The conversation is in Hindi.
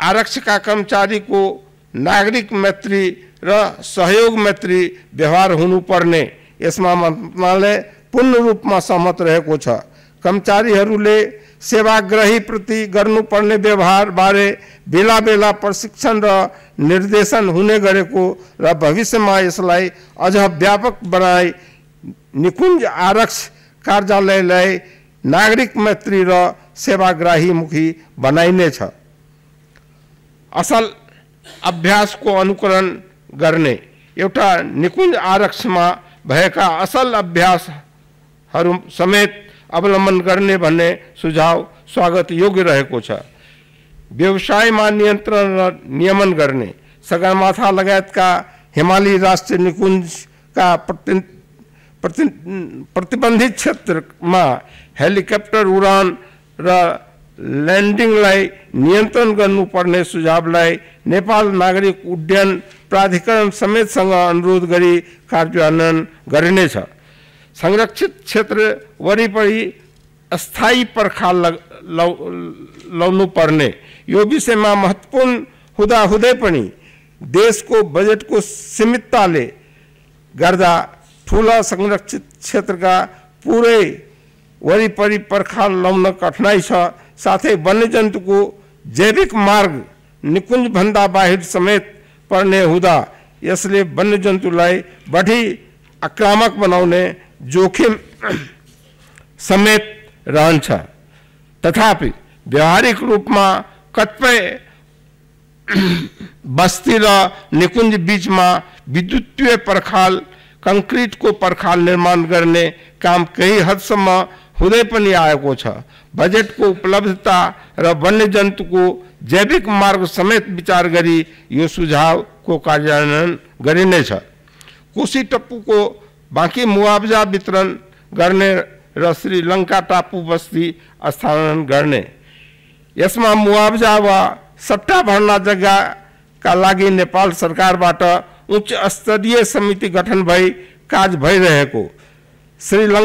आरक्षका कर्मचारीको नागरिक मैत्री र सहयोग मैत्री व्यवहार हुनुपर्ने यसमा मन्त्रालय पूर्ण रूपमा सहमत रहेको छ। कर्मचारीहरूले सेवाग्राहीप्रति गर्नुपर्ने व्यवहारबारे बेला बेला प्रशिक्षण र निर्देशन हुने गरेको र भविष्यमा यसलाई अझ व्यापक बनाई निकुञ्ज आरक्ष कार्यालयलाई नागरिक मैत्री र सेवाग्राहीमुखी बनाइनेछ। असल अभ्यासको अनुकरण गर्ने एउटा निकुञ्ज आरक्षमा भएका असल अभ्यासहरू समेत अवलम्बन गर्ने भन्ने सुझाव स्वागत योग्य रहेको छ। व्यवसायमा नियन्त्रण र नियमन गर्ने, सगरमाथा लगायतका हिमाली राष्ट्रिय निकुञ्जका प्रति प्रति प्रतिबन्धित क्षेत्रमा हेलिकप्टर उडान र ल्यान्डिङलाई नियन्त्रण गर्नुपर्ने सुझावलाई नेपाल नागरिक उड्डयन प्राधिकरण समेतसँग अनुरोध गरी कार्यान्वयन गरिनेछ। संरक्षित क्षेत्र वरिपरि अस्थायी पर्खाल पर्ने। यो विषयमा महत्त्वपूर्ण हुँदाहुँदै पनि देशको बजेटको सीमितताले गर्दा ठुला संरक्षित क्षेत्रका पुरै वरिपरि पर्खाल लाउन कठिनाइ छ। साथै वन्यजन्तुको जैविक मार्ग निकुञ्जभन्दा बाहिर समेत पर्ने हुँदा यसले वन्यजन्तुलाई बढी आक्रामक बनाने जोखिम समेत रहन्छ तथापि व्यावहारिक रूपमा कतिपय बस्ती र निकुञ्ज बिचमा विद्युतीय पर्खाल कङ्क्रिटको पर्खाल निर्माण गर्ने काम केही हदसम्म हुँदै पनि बजेटको उपलब्धता र वन्य जंतु वन्यजन्तुको जैविक मार्ग समेत विचार गरी यो सुझावको कार्यान्वयन गरिनेछ। कोशी टप्पूको बाँकी मुआवजा वितरण गर्ने र श्रीलङ्का टापु बस्ती स्थानान्तरण गर्ने। यसमा मुआवजा वा सट्टा भर्ना जग्गाका लागि नेपाल सरकारबाट उच्च स्तरीय समिति गठन भई काज भइरहेको। श्रीलङ्का